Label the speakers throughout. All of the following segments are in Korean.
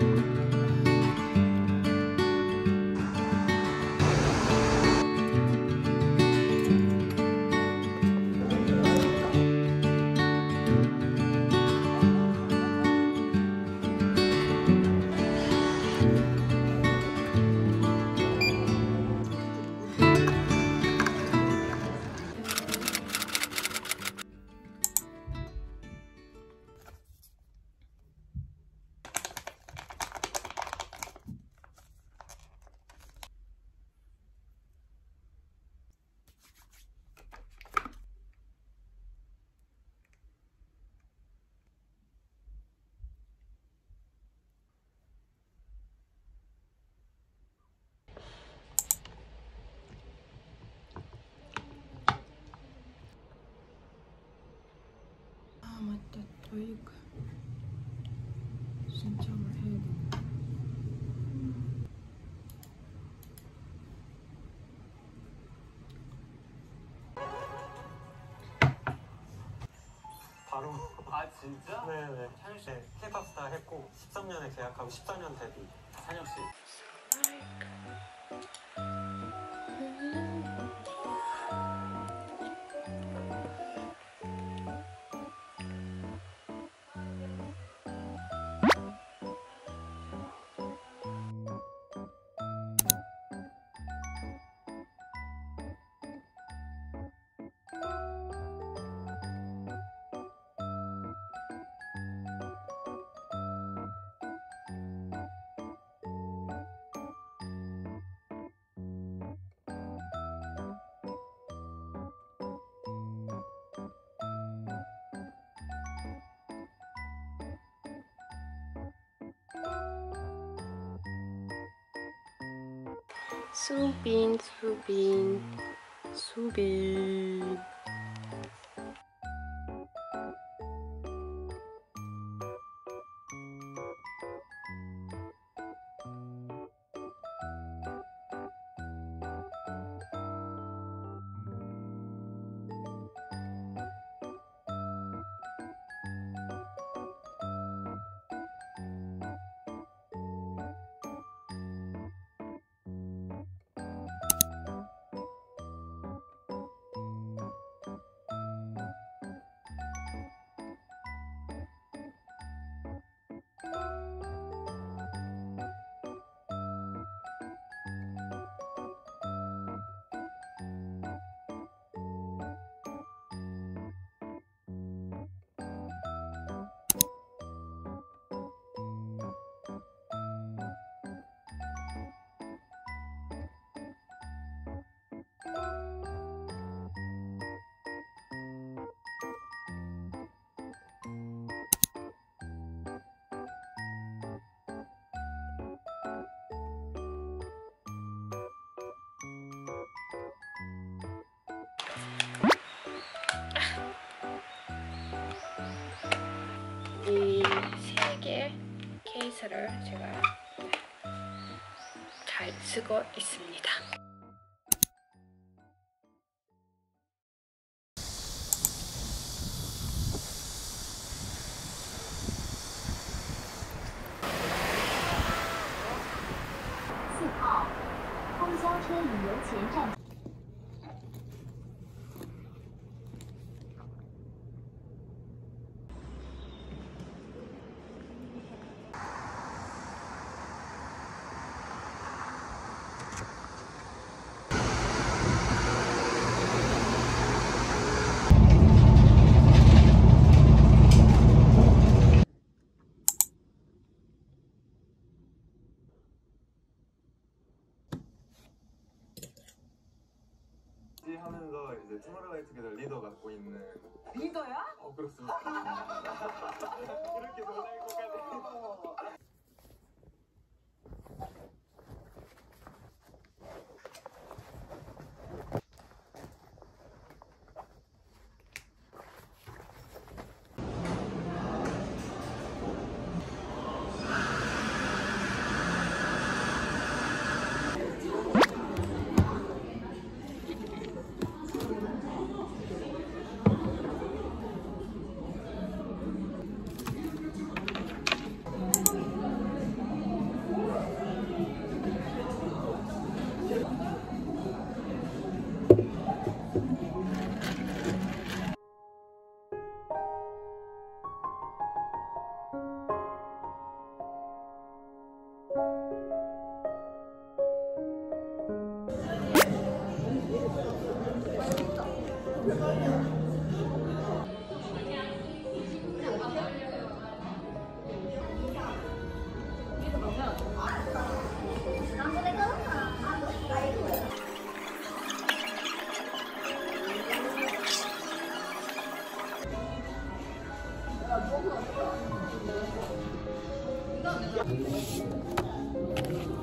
Speaker 1: 아
Speaker 2: 아 진짜?
Speaker 3: 네네 네, K-pop 스타 했고 13년에 계약하고 14년 데뷔
Speaker 2: 찬혁 씨.
Speaker 1: Subin, Subin, Subin. 이세개 케이스를 제가 잘 쓰고 있습니다.
Speaker 4: 하면서 이제 투모로우바이 투게더 리더 맡고 있는
Speaker 5: 리더야?
Speaker 4: 어 그렇습니다. 이렇게 놀랄 것까지 よかった。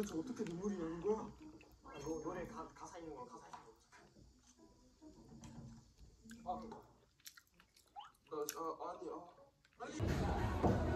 Speaker 4: 도대체 어떻게 눈물이 나는 거야?
Speaker 3: 아, 노, 노래 가, 가사 있는 거 가사 있는 거. 아,
Speaker 4: 나 아, 아니 아.